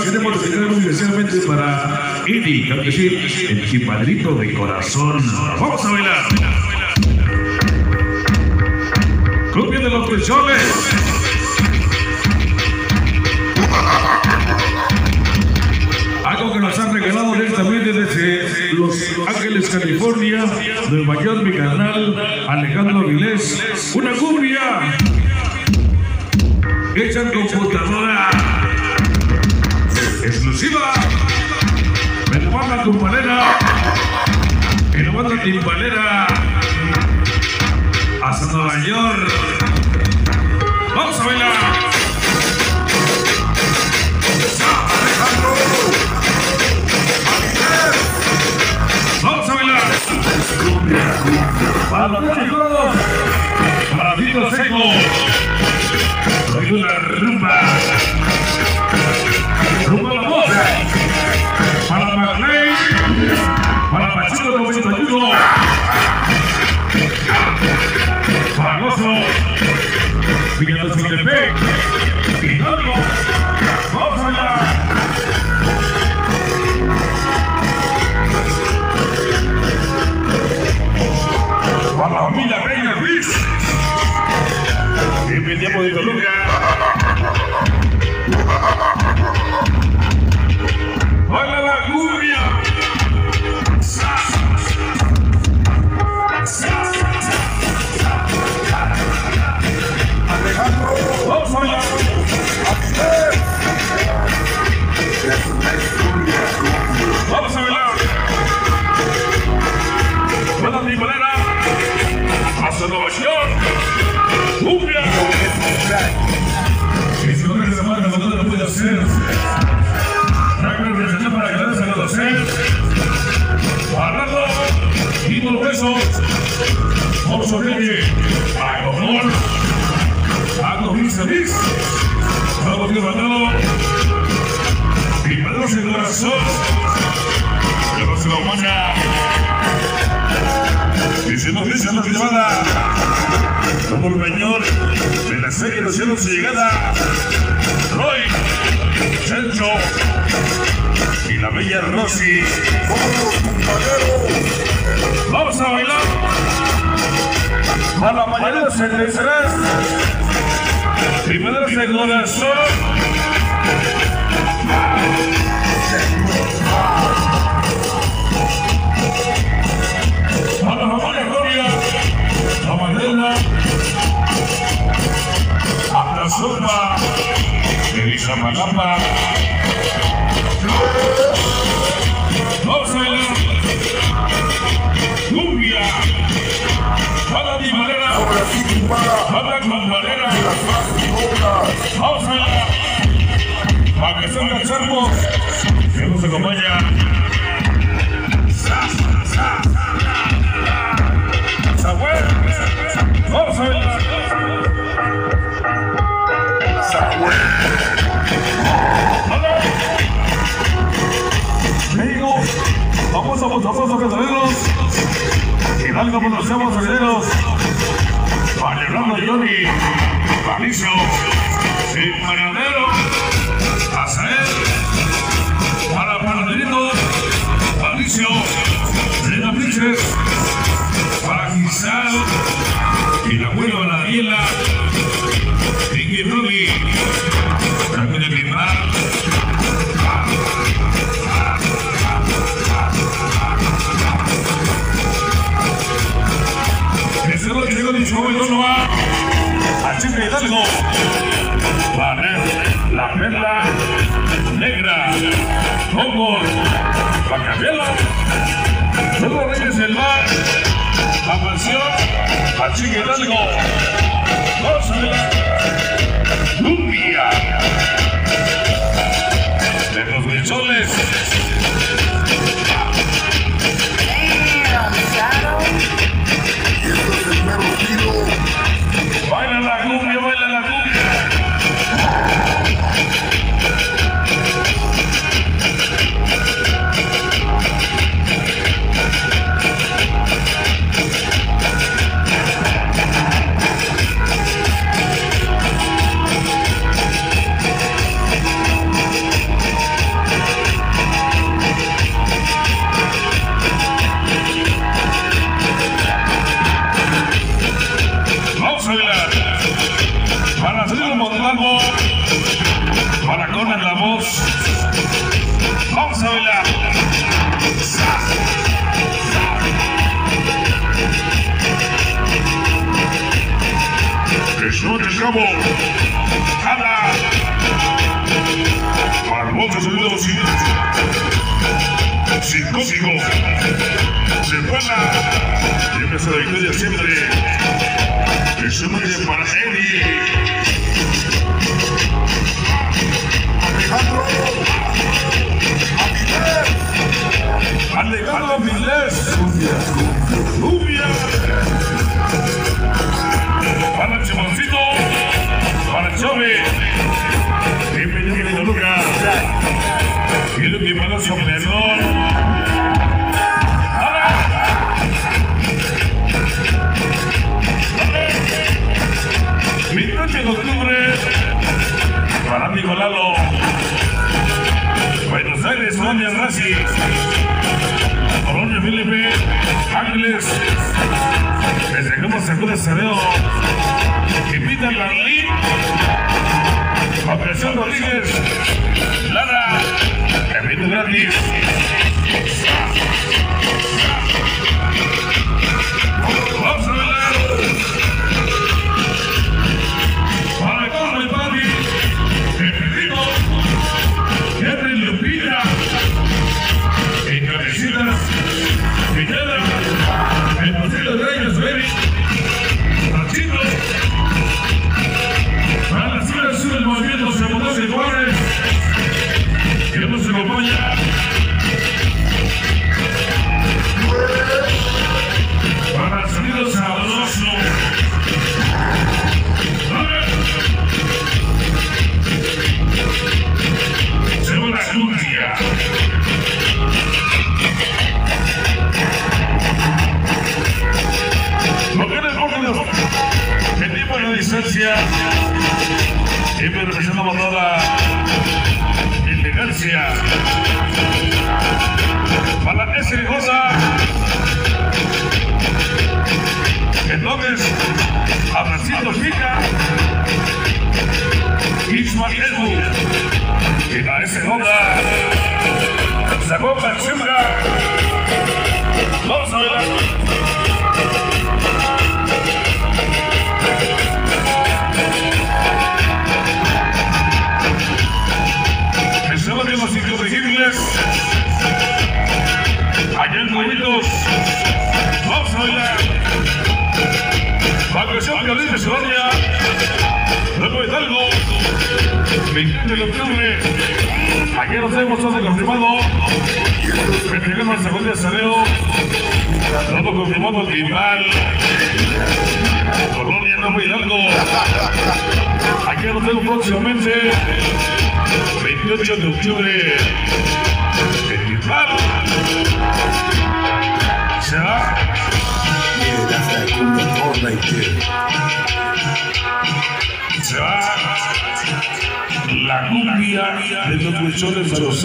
más queremos dedicar muy especialmente para Eddie, claro que el chipadrito de corazón. Vamos a bailar. Cumbia de los pechones. Algo que nos han regalado directamente desde Los Ángeles, California, Nueva York, mi canal, Alejandro Avilés. Una cumbia hecha en computadora exclusiva. Me la tumbalera, me la timbalera hasta Nueva York. Vamos a bailar. Vamos a bailar. Para los chicos, para Tito Seco, soy una. Rumba together make the big. Vamos a ver. A honor. A dormir feliz. Vamos a mandado. Y si nos dicen la llamada, como el señor de la serie Los Cielos y Llegada, Roy, Chencho y la bella Rosy. Vamos a bailar. A la mañana se entenderás. Primero se corazón. A la familia Gloria, la a la. Vamos. Cumbia. Para mi manera. Para mi manera. Vamos a bailar. Para que salga Charmo. Que nos acompaña. Samuel. Vamos a bailar. México, vamos a vamos a guerreros. Hidalgo conocemos a. Vallebrando Johnny, Patricio, el panadero, Azael, Congo. Bacabela. Los Reyes del Mar. La mansión. A Chipe Hidalgo. Dos Cumbia. De los mechones. Ramos Ramo, para Conan la voz. Vamos a bailar. Jesús Ramos, habla. Barbosa saludos y psicósico. Se pasa. Y empieza la victoria siempre. Es un de para Eddie. Alejandro. Aires, Colombia, Racing. Colonia, Felipe, Ángeles. Desde Gama Segura Cereo. Invita Larlín. Operación Rodríguez. Lara. Evento gratis. Together. Distancia. Siempre elegancia. Para ese cosa. Entonces, Abracito Pica. Ismael. Y a ese onda. Sacó Pachuca. 21 de octubre. Ayer nos hemos todo confirmado. Festejamos el segundo asadeo. Luego confirmamos el Timbal. Colonia Nuevo Hidalgo. Ayer nos vemos próximamente. 28 de octubre. El. Será Yeah, that's that cumbia all right there. Se va. La cumbia de los huechones para los